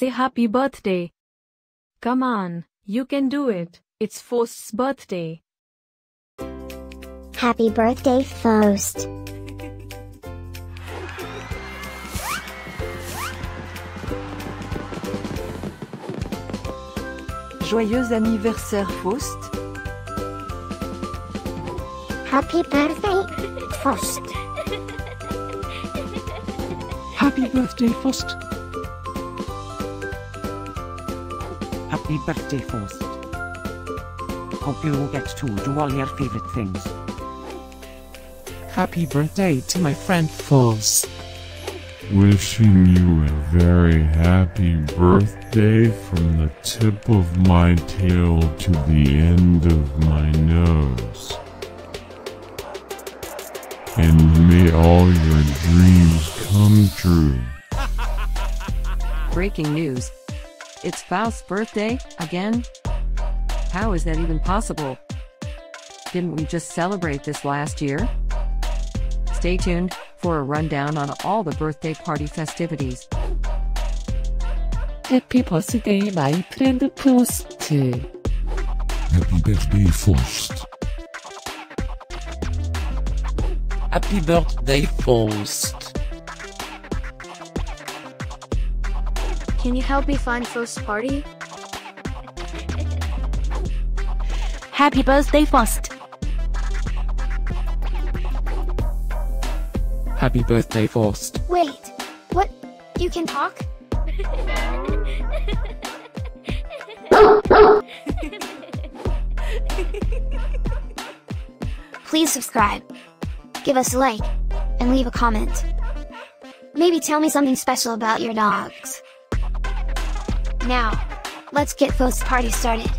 say happy birthday. Come on, you can do it. It's Faust's birthday. Happy birthday, Faust. Joyeux anniversaire Faust. Happy birthday, Faust. Happy birthday, Faust. Happy birthday, Faust. Hope you will get to do all your favorite things. Happy birthday to my friend Faust. Wishing you a very happy birthday from the tip of my tail to the end of my nose. And may all your dreams come true. Breaking news. It's Faust's birthday, again? How is that even possible? Didn't we just celebrate this last year? Stay tuned for a rundown on all the birthday party festivities. Happy birthday, my friend Faust. Happy birthday, Faust. Happy birthday, Faust. Can you help me find Faust's party? Happy birthday, Faust. Happy birthday, Faust. Wait, what? You can talk? Please subscribe, give us a like, and leave a comment. Maybe tell me something special about your dogs. Now, let's get Faust's party started.